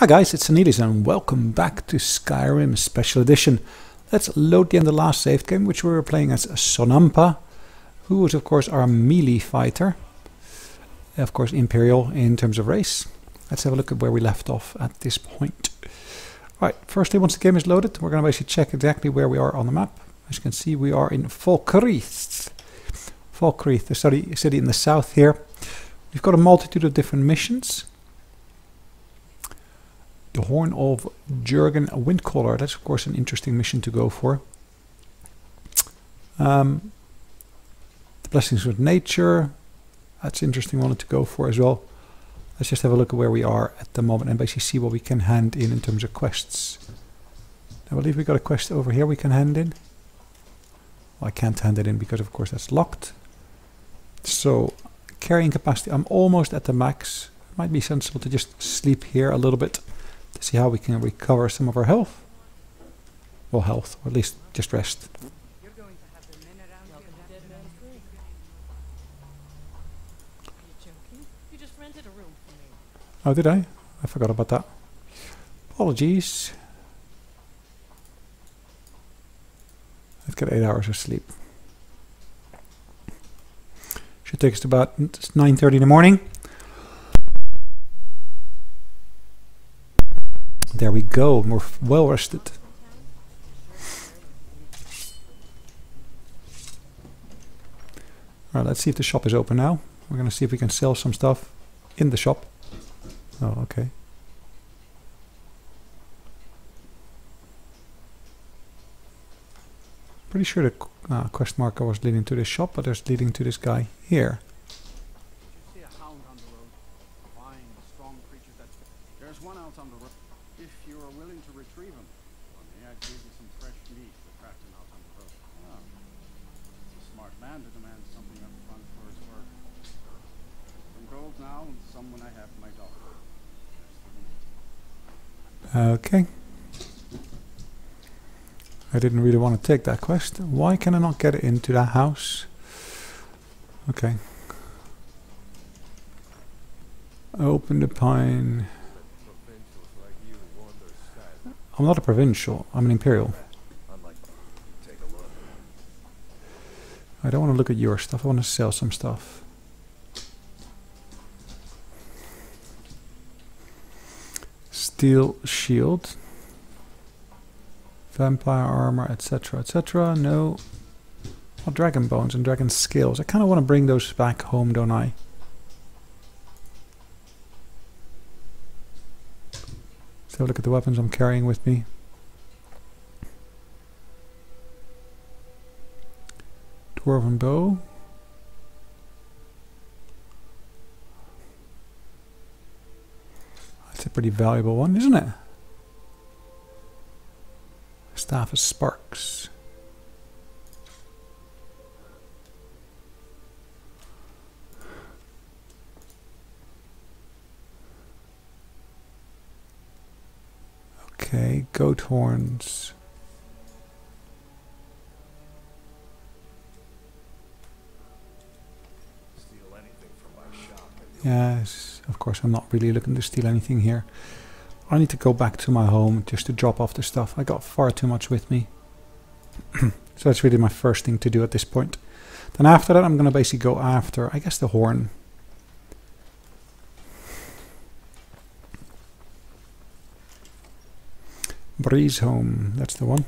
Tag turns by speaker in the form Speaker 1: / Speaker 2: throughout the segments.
Speaker 1: Hi guys, it's Anilis and welcome back to Skyrim Special Edition. Let's load the end of the last saved game, which we were playing as Sonampa, who was of course our melee fighter. Of course Imperial in terms of race. Let's have a look at where we left off at this point. Right, firstly once the game is loaded, we're going to basically check exactly where we are on the map. As you can see, we are in Falkreath. Falkreath, the city in the south here. We've got a multitude of different missions the Horn of Jurgen Windcaller. That's of course an interesting mission to go for. Um, the Blessings of Nature. That's an interesting one to go for as well. Let's just have a look at where we are at the moment and basically see what we can hand in in terms of quests. I believe we got a quest over here we can hand in. Well, I can't hand it in because of course that's locked. So carrying capacity, I'm almost at the max. It might be sensible to just sleep here a little bit to see how we can recover some of our health. Well, health, or at least just rest. Oh, did I? I forgot about that. Apologies. Let's get 8 hours of sleep. Should take us to about 9.30 in the morning. There we go, more well rested. Alright, let's see if the shop is open now. We're gonna see if we can sell some stuff in the shop. Oh, okay. Pretty sure the uh, quest marker was leading to this shop, but it's leading to this guy here. There's one out on the road. If you are willing to retrieve him, well, may I give you some fresh meat for crafting out on the road? Oh. It's a smart man to demand something up front for his work. Some gold now, and some when I have my daughter. Okay. I didn't really want to take that quest. Why can I not get it into that house? Okay. Open the pine. I'm not a provincial, I'm an imperial. I don't want to look at your stuff, I want to sell some stuff. Steel shield. Vampire armor, etc, etc. No. Well, dragon bones and dragon scales. I kind of want to bring those back home, don't I? have a look at the weapons I'm carrying with me. Dwarven bow. That's a pretty valuable one, isn't it? Staff of Sparks. Okay, goat horns. Yes, of course I'm not really looking to steal anything here. I need to go back to my home just to drop off the stuff. I got far too much with me. so that's really my first thing to do at this point. Then after that I'm going to basically go after, I guess the horn. Breeze Home, that's the one.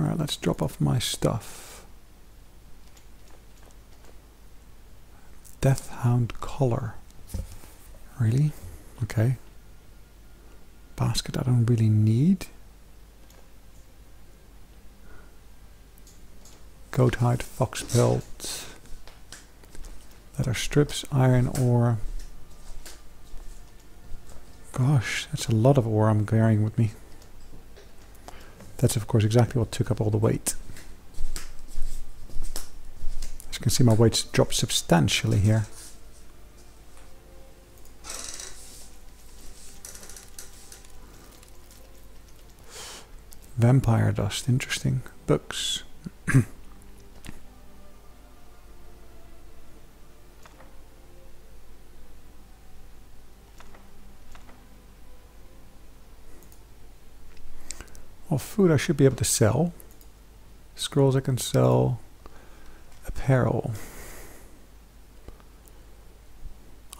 Speaker 1: Alright, let's drop off my stuff. Deathhound collar. Really? Okay. Basket I don't really need. goat hide, fox pelt, leather strips, iron ore. Gosh, that's a lot of ore I'm carrying with me. That's of course exactly what took up all the weight. As you can see my weight's dropped substantially here. Vampire dust, interesting. Books. well, food I should be able to sell. Scrolls I can sell. Apparel.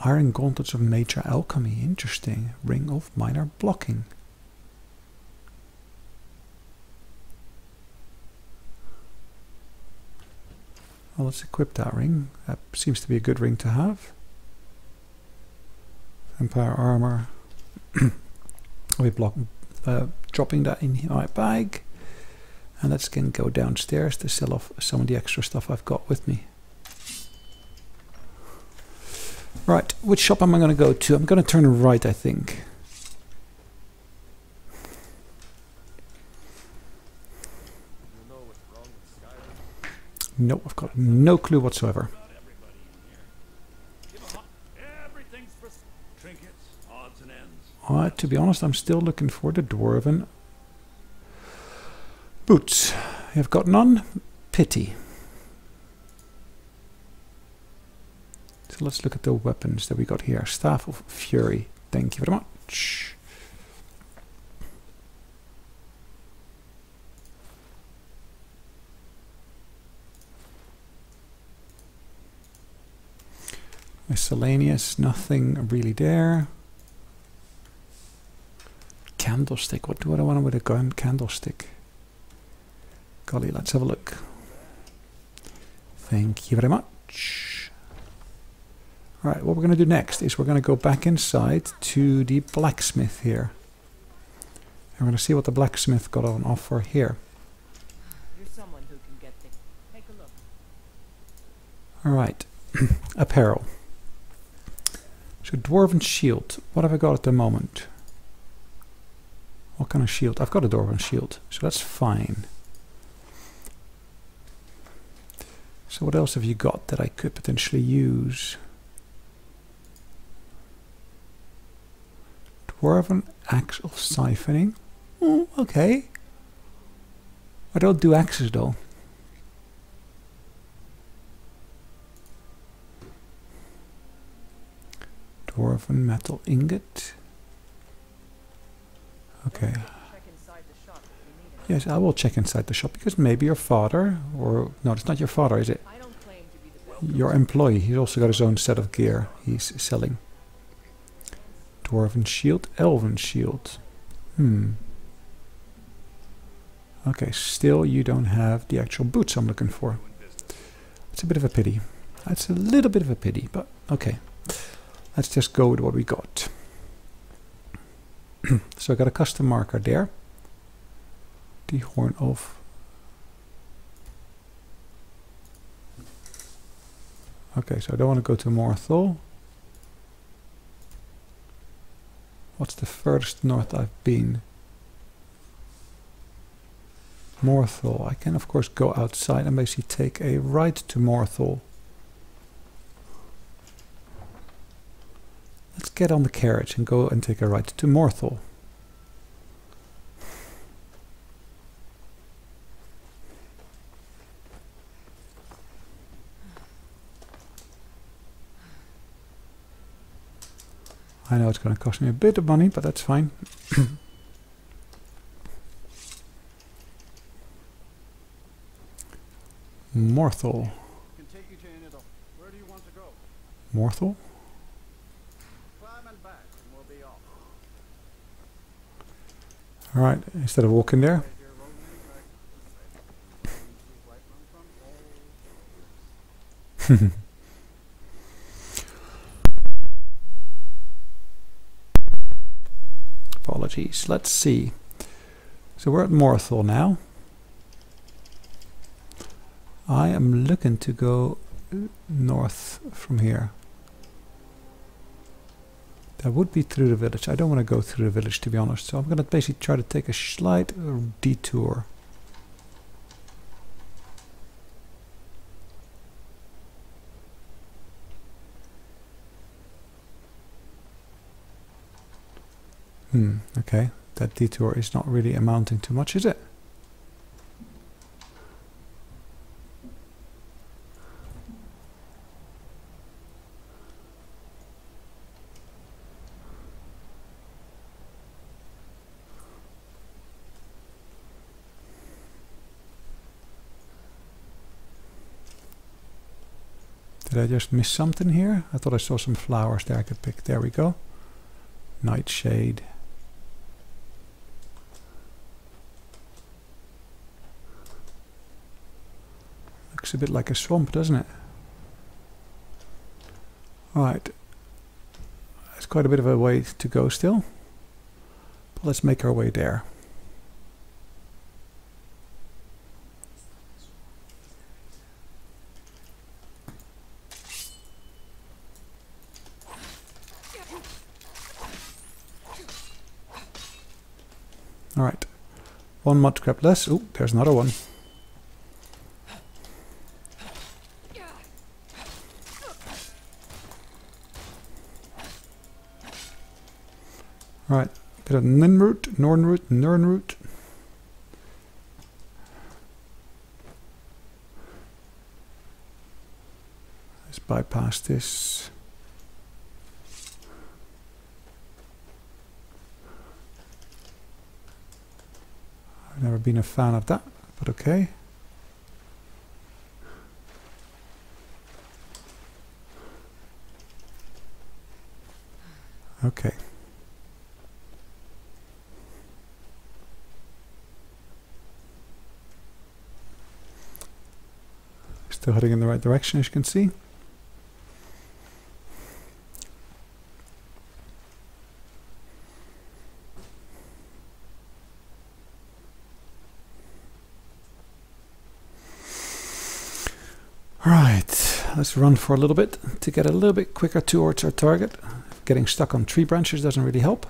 Speaker 1: Iron Gauntlets of Nature Alchemy. Interesting. Ring of Minor Blocking. Well, let's equip that ring. That seems to be a good ring to have. Empire armor. I'll block, uh, dropping that in my bag. And let's again go downstairs to sell off some of the extra stuff I've got with me. Right, which shop am I going to go to? I'm going to turn right, I think. No, I've got no clue whatsoever. Uh, to be honest, I'm still looking for the dwarven boots. I've got none. Pity. So let's look at the weapons that we got here. Staff of Fury. Thank you very much. Miscellaneous, nothing really there. Candlestick, what do I want with a gun candlestick? Golly, let's have a look. Thank you very much. Alright, what we're going to do next is we're going to go back inside to the blacksmith here. And we're going to see what the blacksmith got on offer here. Alright, apparel. So dwarven shield. What have I got at the moment? What kind of shield? I've got a dwarven shield, so that's fine. So what else have you got that I could potentially use? Dwarven axe of siphoning. Oh, okay. I don't do axes though. dwarven metal ingot. Okay. Yes, I will check inside the shop because maybe your father, or no, it's not your father, is it? Your employee. He's also got his own set of gear he's selling. Dwarven shield, elven shield. Hmm. Okay, still you don't have the actual boots I'm looking for. It's a bit of a pity. That's a little bit of a pity, but okay. Let's just go with what we got. so I got a custom marker there. The horn of Okay, so I don't want to go to Morthal. What's the furthest north I've been? Morthal. I can of course go outside and basically take a right to Morthal. Let's get on the carriage and go and take a ride to Morthal. I know it's going to cost me a bit of money, but that's fine. Morthal. Morthal? Alright, instead of walking there. Apologies. Let's see. So we're at Morthal now. I am looking to go north from here. That would be through the village. I don't want to go through the village to be honest. So I'm going to basically try to take a slight detour. Hmm, okay. That detour is not really amounting to much, is it? Did I just miss something here? I thought I saw some flowers there I could pick. There we go. Nightshade. Looks a bit like a swamp, doesn't it? Right. It's quite a bit of a way to go still. But let's make our way there. Alright. One mud crab less. Oh, there's another one. Of Ninroot, Nornroot, Nernroot. Let's bypass this. I've never been a fan of that, but okay. Okay. Still heading in the right direction as you can see. Right, let's run for a little bit to get a little bit quicker towards our target. Getting stuck on tree branches doesn't really help.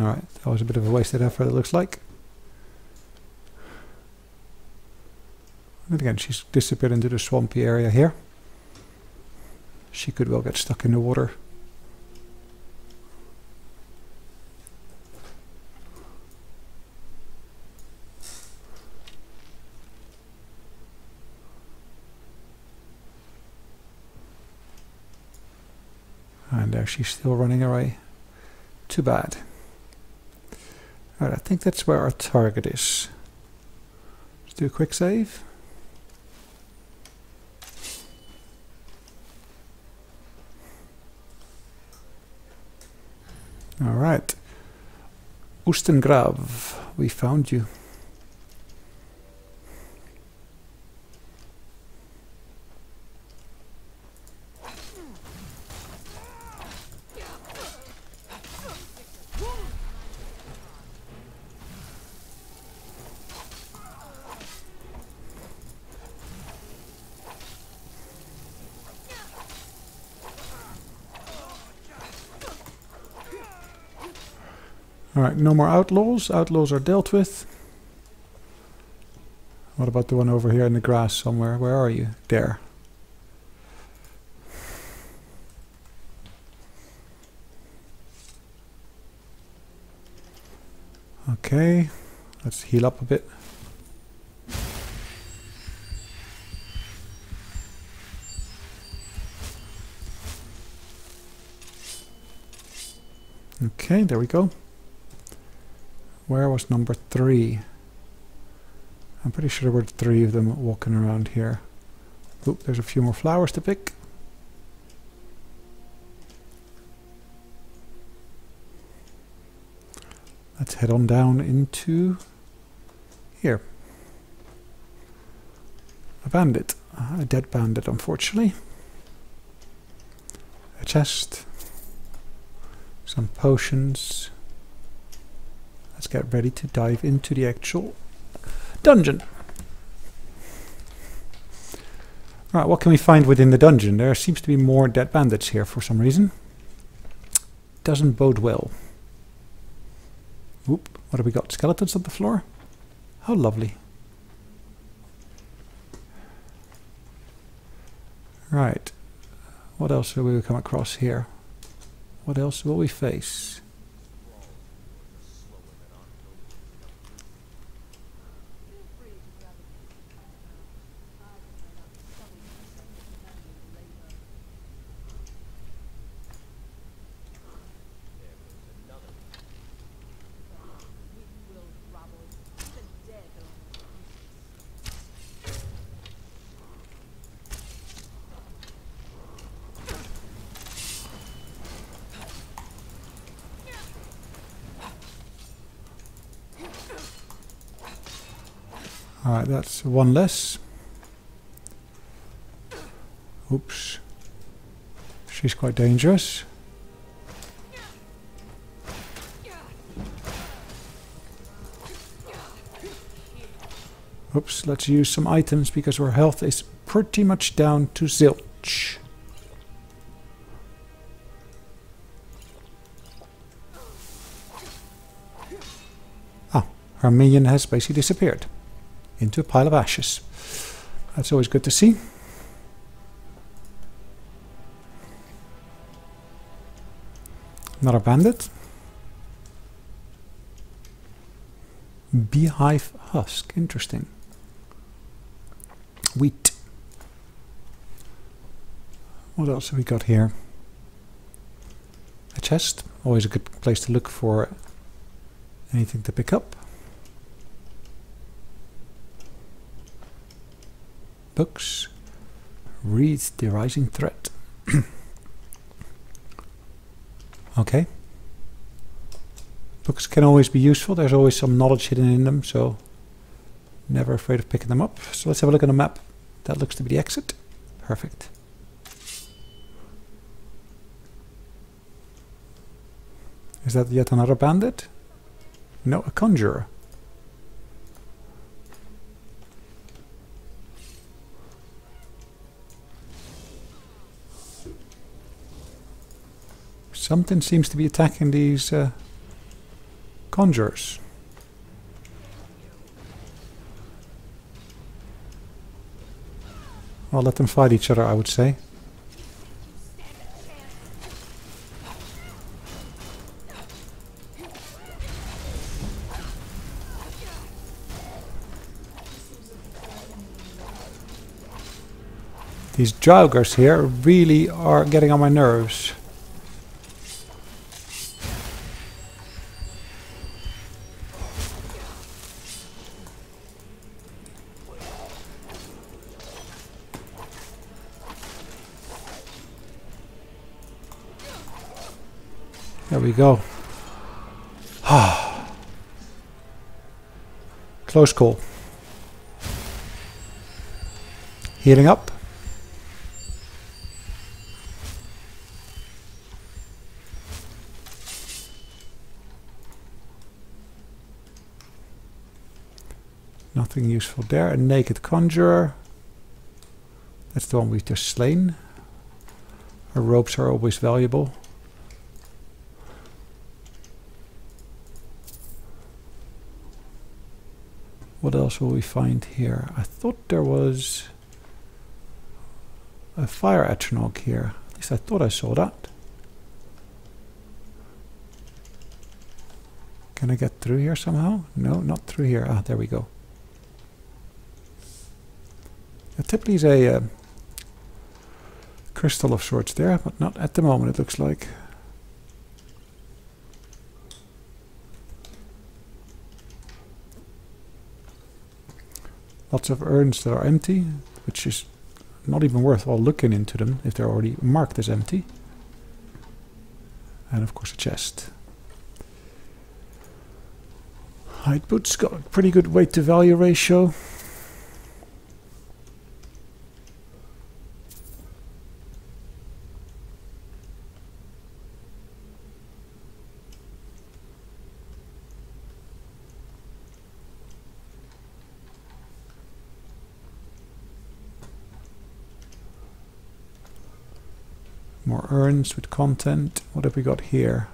Speaker 1: Alright, that was a bit of a wasted effort it looks like. And again, she's disappeared into the swampy area here. She could well get stuck in the water. And there she's still running away. Too bad. Alright, I think that's where our target is. Let's do a quick save. Alright. Ustengrav, we found you. Alright, no more outlaws. Outlaws are dealt with. What about the one over here in the grass somewhere? Where are you? There. Okay, let's heal up a bit. Okay, there we go. Where was number three? I'm pretty sure there were three of them walking around here. Oop, there's a few more flowers to pick. Let's head on down into here. A bandit. A dead bandit, unfortunately. A chest. Some potions. Let's get ready to dive into the actual dungeon. Right, what can we find within the dungeon? There seems to be more dead bandits here for some reason. Doesn't bode well. Oop, what have we got? Skeletons on the floor? How lovely. Right. What else will we come across here? What else will we face? That's one less. Oops. She's quite dangerous. Oops, let's use some items because our health is pretty much down to zilch. Ah, our minion has basically disappeared into a pile of ashes. That's always good to see. Another bandit. Beehive husk, interesting. Wheat. What else have we got here? A chest, always a good place to look for anything to pick up. Books. Read the rising threat. okay. Books can always be useful. There's always some knowledge hidden in them, so never afraid of picking them up. So let's have a look at the map. That looks to be the exit. Perfect. Is that yet another bandit? No, a conjurer. Something seems to be attacking these uh, conjurers. I'll let them fight each other, I would say. These Draugrs here really are getting on my nerves. We go. Close call. Healing up. Nothing useful there. A naked conjurer. That's the one we've just slain. Our ropes are always valuable. Else will we find here? I thought there was a fire atronach here. At least I thought I saw that. Can I get through here somehow? No, not through here. Ah, there we go. Typically is a uh, crystal of sorts there, but not at the moment it looks like. Lots of urns that are empty, which is not even worthwhile looking into them if they're already marked as empty. And of course a chest. Hide boots got a pretty good weight to value ratio. items with content. What have we got here?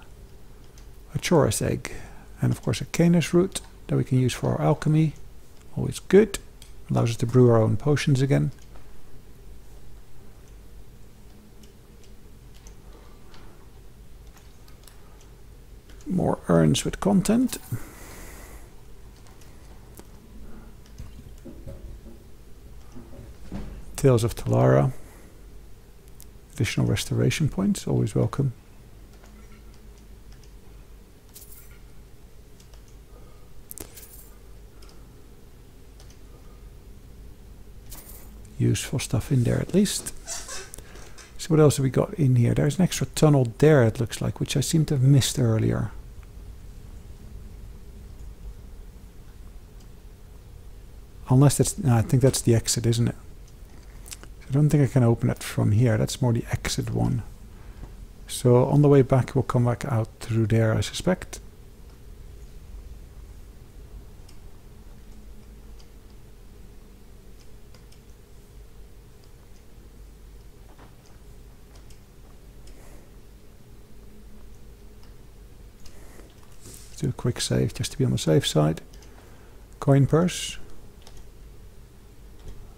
Speaker 1: A chaurus egg. And of course a canis root that we can use for our alchemy. Always good. Allows us to brew our own potions again. More urns with content. Tales of Talara. Additional restoration points, always welcome. Useful stuff in there at least. So what else have we got in here? There's an extra tunnel there it looks like, which I seem to have missed earlier. Unless that's, no, I think that's the exit, isn't it? I don't think I can open it from here. That's more the exit one. So on the way back, we'll come back out through there, I suspect. do a quick save just to be on the safe side. Coin purse.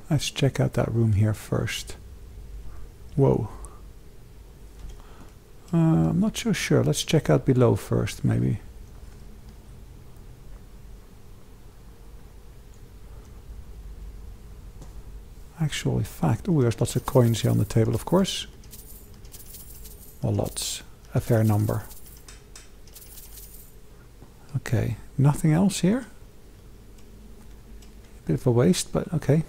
Speaker 1: Let's check out that room here first. Whoa. Uh, I'm not so sure. Let's check out below first, maybe. Actually, fact. Oh, there's lots of coins here on the table, of course. Well, lots. A fair number. Okay, nothing else here? A bit of a waste, but okay.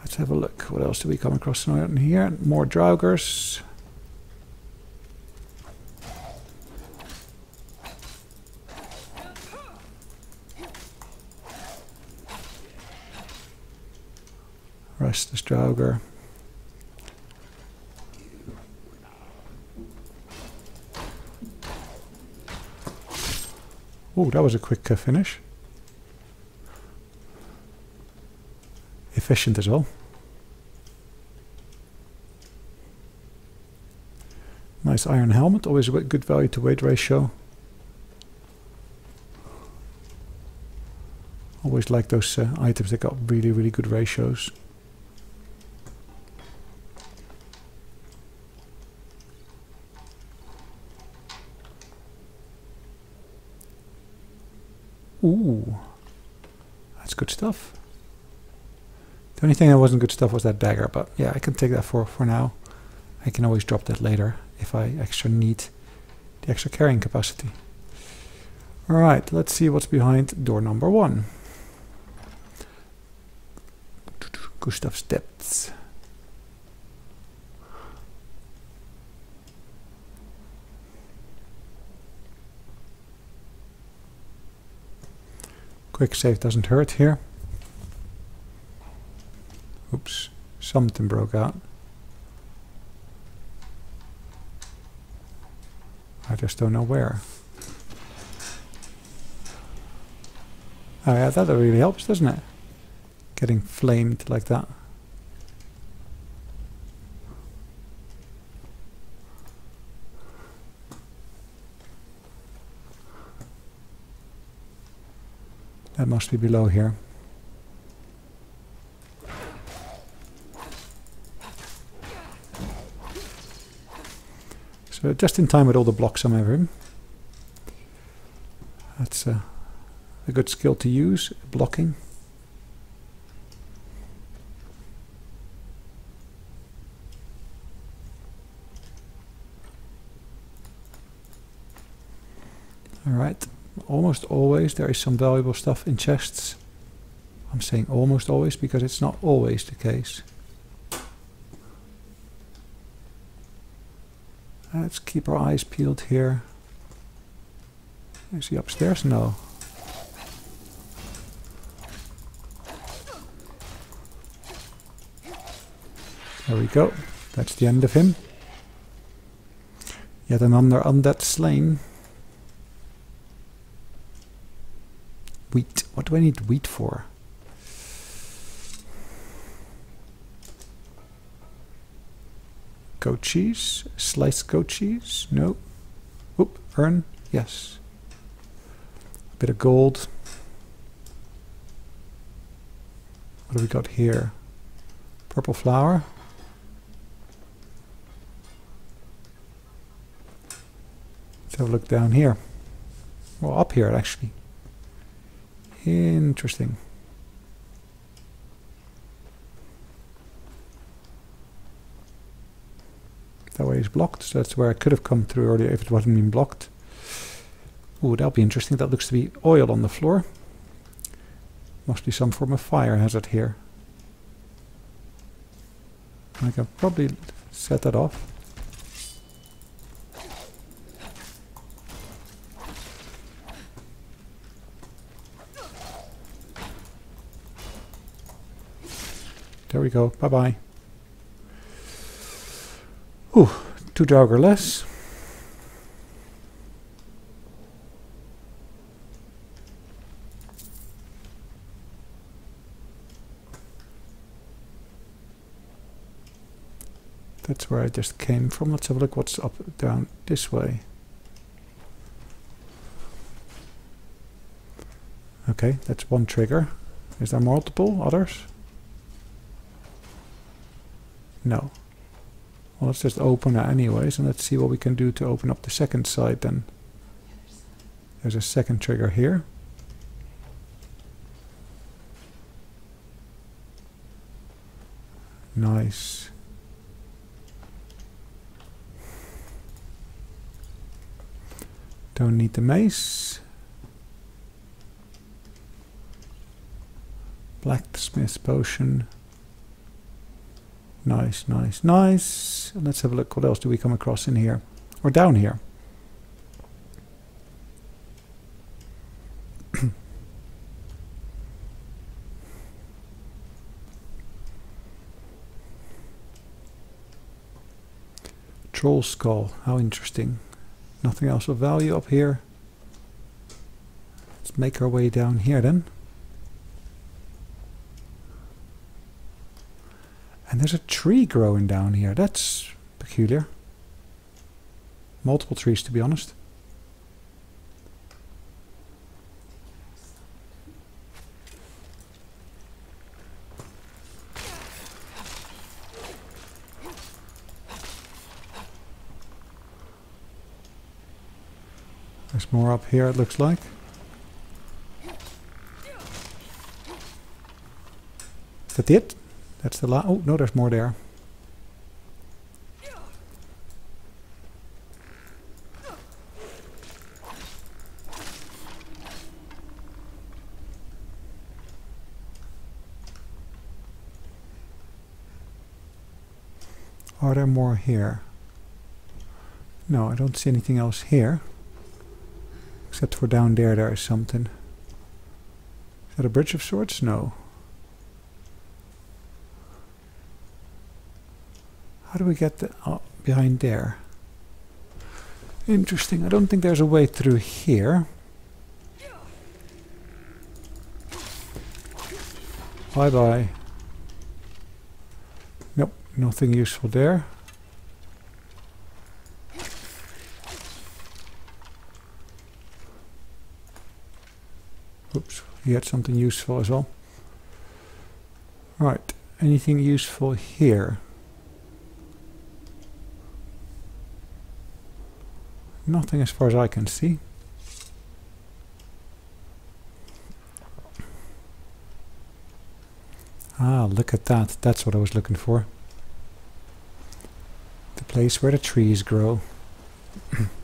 Speaker 1: Let's have a look. What else do we come across in here? More Draugrs. Restless Draugr. Oh, that was a quick uh, finish. Efficient as well. Nice iron helmet, always a good value to weight ratio. Always like those uh, items that got really, really good ratios. Ooh, that's good stuff. The only thing that wasn't good stuff was that dagger, but yeah, I can take that for, for now. I can always drop that later if I extra need the extra carrying capacity. Alright, let's see what's behind door number one. Ustengrav Depths. Quick save doesn't hurt here. Oops, something broke out. I just don't know where. Oh yeah, that really helps, doesn't it? Getting flamed like that. That must be below here. So just in time with all the blocks my room. That's a, a good skill to use, blocking. Alright, almost always there is some valuable stuff in chests. I'm saying almost always because it's not always the case. Let's keep our eyes peeled here. Is he upstairs? No. There we go. That's the end of him. Yet another undead slain. Wheat. What do I need wheat for? Goat cheese? Sliced goat cheese? No. Oop, urn? Yes. A bit of gold. What do we got here? Purple flower. Let's have a look down here. Well, up here actually. Interesting. That way is blocked, so that's where I could have come through earlier if it wasn't been blocked. Oh, that'll be interesting. That looks to be oil on the floor. Must be some form of fire hazard here. I can probably set that off. There we go. Bye-bye. Ooh, two Draugr less. That's where I just came from. Let's have a look what's up down this way. Okay, that's one trigger. Is there multiple others? No. Well, let's just open it anyways, and let's see what we can do to open up the second side then. There's a second trigger here. Nice. Don't need the mace. Blacksmith potion. Nice, nice, nice. Let's have a look. What else do we come across in here? Or down here? Troll skull. How interesting. Nothing else of value up here. Let's make our way down here then. And there's a tree growing down here. That's peculiar. Multiple trees, to be honest. There's more up here, it looks like. Is that it? That's the last. Oh, no, there's more there. Are there more here? No, I don't see anything else here. Except for down there, there is something. Is that a bridge of sorts? No. How do we get the, oh, behind there? Interesting. I don't think there's a way through here. Bye-bye. Nope, nothing useful there. Oops, he had something useful as well. Right, anything useful here? Nothing as far as I can see. Ah, look at that. That's what I was looking for. The place where the trees grow.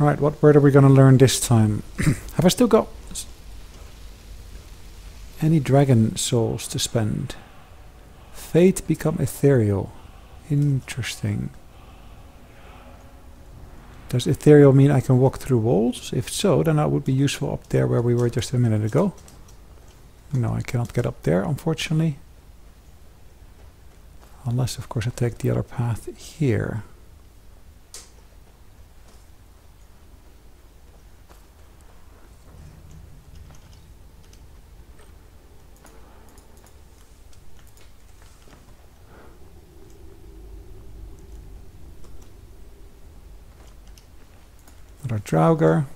Speaker 1: Right, what word are we going to learn this time? Have I still got any dragon souls to spend? Feim become ethereal. Interesting. Does ethereal mean I can walk through walls? If so, then that would be useful up there where we were just a minute ago. No, I cannot get up there, unfortunately. Unless, of course, I take the other path here. Draugr.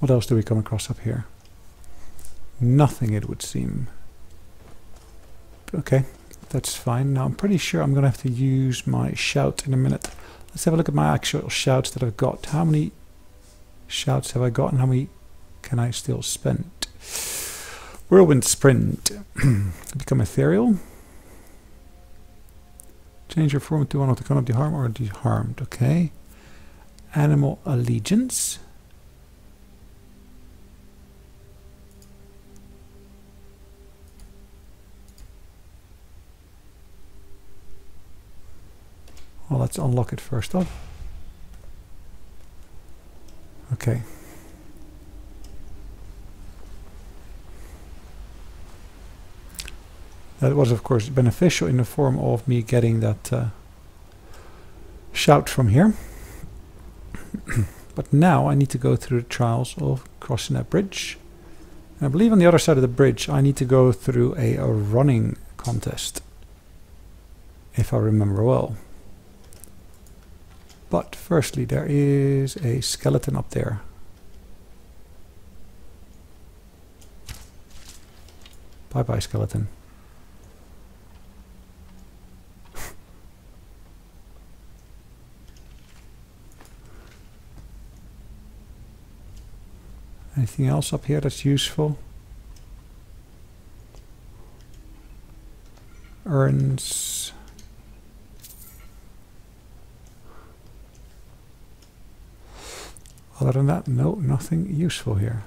Speaker 1: What else do we come across up here? Nothing, it would seem. Okay, that's fine. Now I'm pretty sure I'm going to have to use my shout in a minute. Let's have a look at my actual shouts that I've got. How many shouts have I got and how many can I still spend? Whirlwind Sprint. Become ethereal. Change your form to one of the cannot harm or harmed. Okay. Animal Allegiance. Well, let's unlock it first off. Okay. That was, of course, beneficial in the form of me getting that uh, shout from here. but now I need to go through the trials of crossing that bridge. And I believe on the other side of the bridge I need to go through a, a running contest. If I remember well. But firstly, there is a skeleton up there. Bye bye, skeleton. Anything else up here that's useful? Urns. Other than that, no, nothing useful here.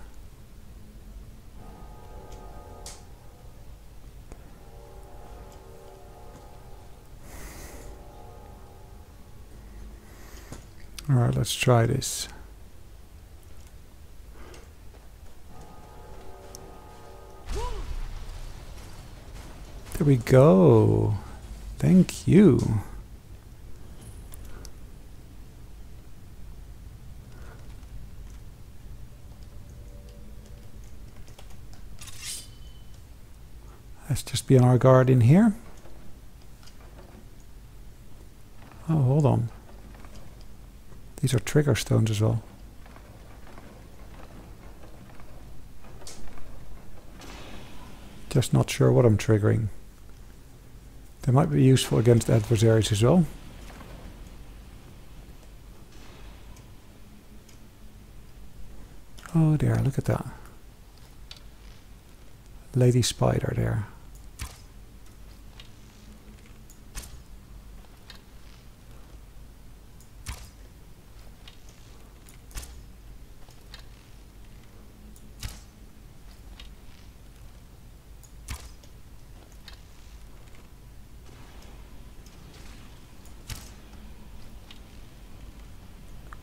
Speaker 1: Alright, let's try this. There we go. Thank you. Let's just be on our guard in here. Oh, hold on. These are trigger stones as well. Just not sure what I'm triggering. They might be useful against adversaries as well. Oh there, look at that. Lady spider there.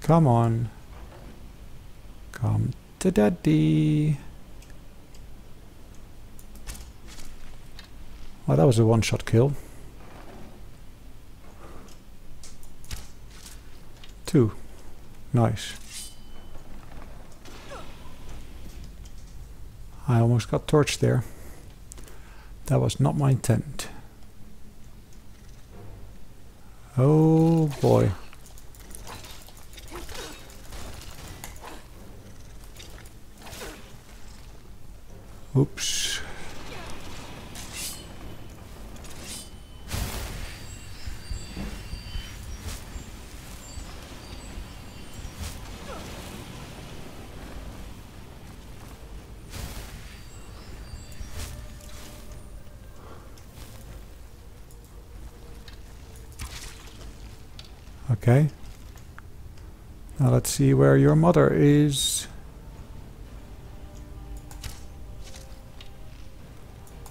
Speaker 1: Come on. Come to daddy. Well, that was a one-shot kill. Two. Nice. I almost got torched there. That was not my intent. Oh boy. Oops. Okay. Now let's see where your mother is.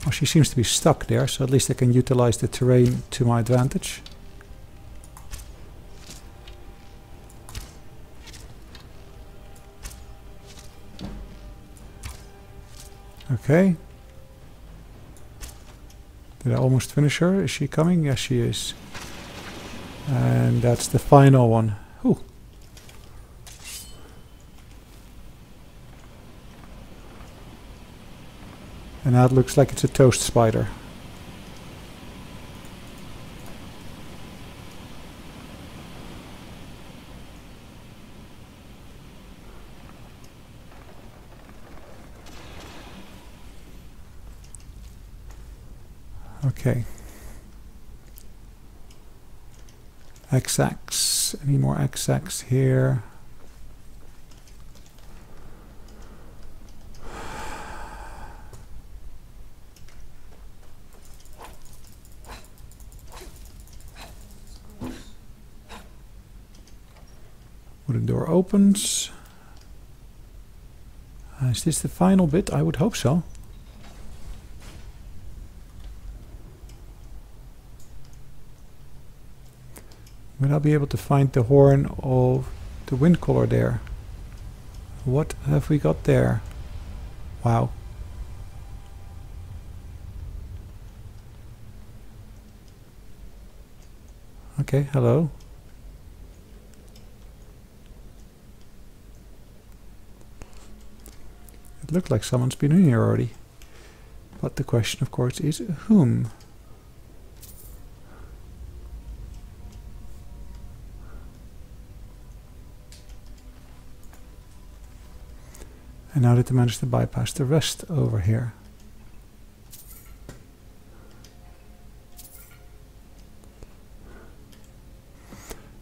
Speaker 1: Well, she seems to be stuck there, so at least I can utilize the terrain to my advantage. Okay. Did I almost finish her? Is she coming? Yes, she is. And that's the final one. Ooh. And that looks like it's a toast spider. Okay. XX. Any more XX here? Wooden door opens. Uh, is this the final bit? I would hope so. Will I be able to find the horn of the Windcaller there? What have we got there? Wow. Okay, hello. It looked like someone's been in here already. But the question, of course, is whom? And how did they manage to bypass the rest over here?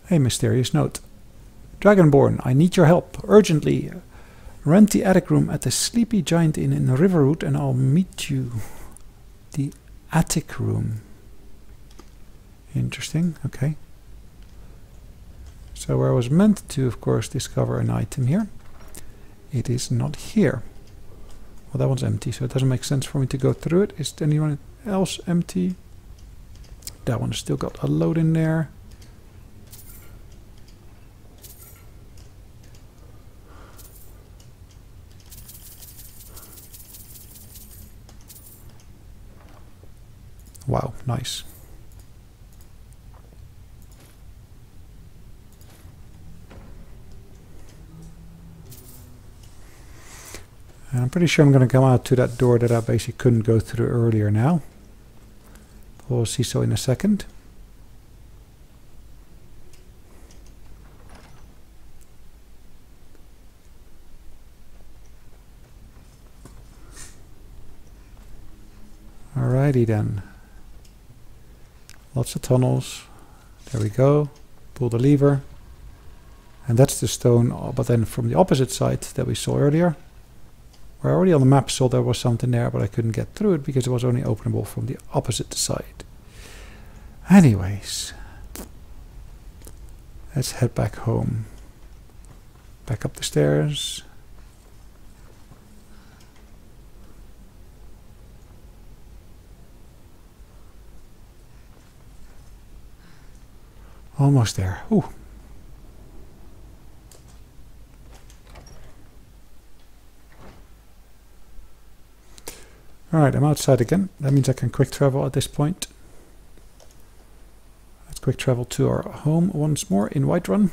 Speaker 1: A mysterious note. Dragonborn, I need your help, urgently. Rent the attic room at the Sleepy Giant Inn in Riverwood and I'll meet you. The attic room. Interesting, okay. So where I was meant to, of course, discover an item here, it is not here. Well, that one's empty, so it doesn't make sense for me to go through it. Is anyone else empty? That one's still got a load in there. Wow, nice. And I'm pretty sure I'm going to come out to that door that I basically couldn't go through earlier now. We'll see so in a second. Alrighty then. Lots of tunnels. There we go. Pull the lever. And that's the stone, uh, but then from the opposite side that we saw earlier. I already on the map saw there was something there, but I couldn't get through it because it was only openable from the opposite side. Anyways, let's head back home. Back up the stairs. Almost there. Ooh. Alright, I'm outside again. That means I can quick travel at this point. Let's quick travel to our home once more in Whiterun.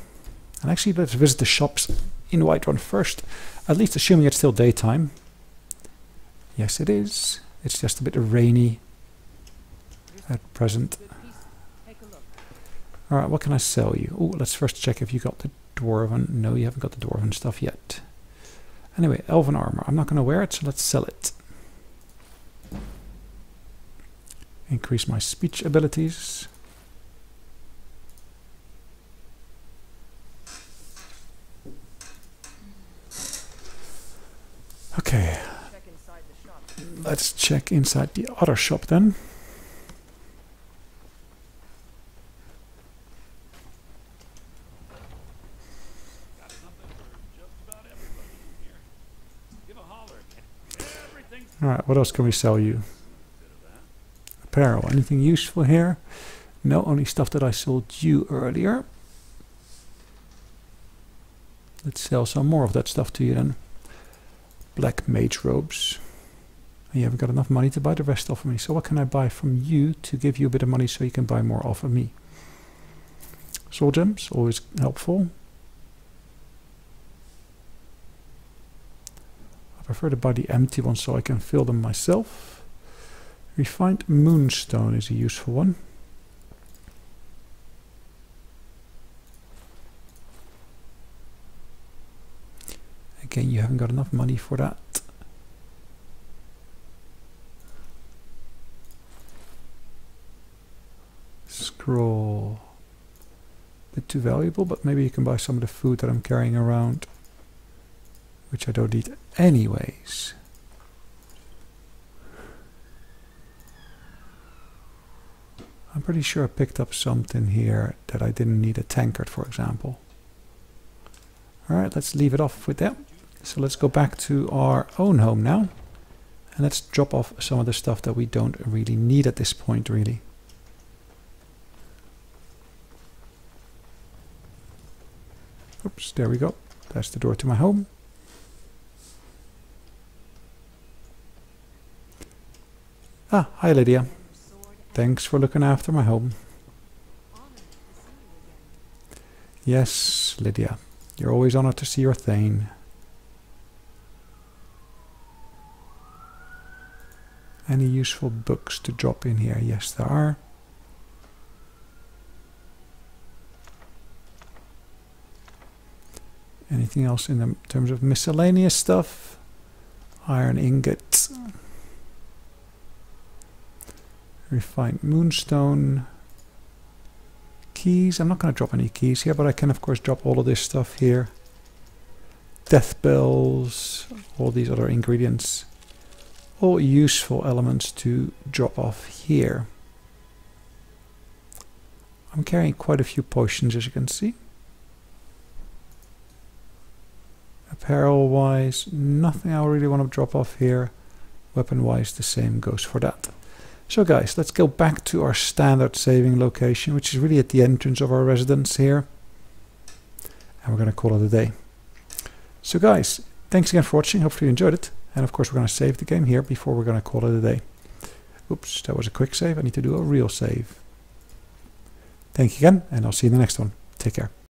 Speaker 1: And actually, let's visit the shops in Whiterun first. At least assuming it's still daytime. Yes, it is. It's just a bit rainy at present. Alright, what can I sell you? Oh, let's first check if you got the Dwarven. No, you haven't got the Dwarven stuff yet. Anyway, Elven armor. I'm not going to wear it, so let's sell it. Increase my speech abilities. Okay, let's check inside the other shop then. Alright, what else can we sell you? Apparel. Anything useful here? No, only stuff that I sold you earlier. Let's sell some more of that stuff to you then. Black mage robes. You haven't got enough money to buy the rest off of me. So what can I buy from you to give you a bit of money so you can buy more off of me? Soul gems, always helpful. I prefer to buy the empty ones so I can fill them myself. Refined moonstone is a useful one. Again, you haven't got enough money for that. Scroll. Bit too valuable, but maybe you can buy some of the food that I'm carrying around, which I don't need anyways. I'm pretty sure I picked up something here that I didn't need a tankard, for example. Alright, let's leave it off with that. So let's go back to our own home now. And let's drop off some of the stuff that we don't really need at this point, really. Oops, there we go. That's the door to my home. Ah, hi Lydia. Thanks for looking after my home. Yes, Lydia. You're always honored to see your Thane. Any useful books to drop in here? Yes, there are. Anything else in the, terms of miscellaneous stuff? Iron ingots. Refined moonstone. Keys. I'm not going to drop any keys here, but I can of course drop all of this stuff here. Death bells. All these other ingredients. All useful elements to drop off here. I'm carrying quite a few potions as you can see. Apparel wise, nothing I really want to drop off here. Weapon wise, the same goes for that. So guys, let's go back to our standard saving location, which is really at the entrance of our residence here. And we're going to call it a day. So guys, thanks again for watching. Hopefully you enjoyed it. And of course, we're going to save the game here before we're going to call it a day. Oops, that was a quick save. I need to do a real save. Thank you again, and I'll see you in the next one. Take care.